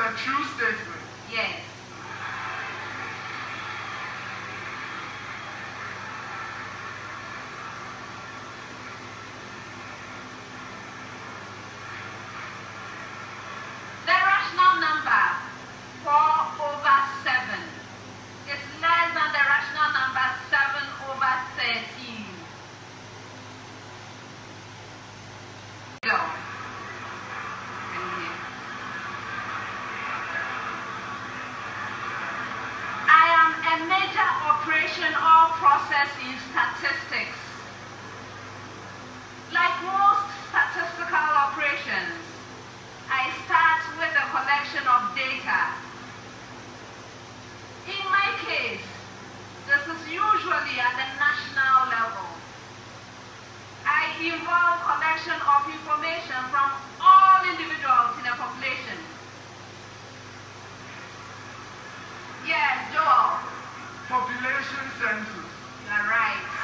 a true statement. Yes. information process in statistics. Like most statistical operations, I start with the collection of data. In my case, this is usually at the national level. I involve collection of information from population census. You are right.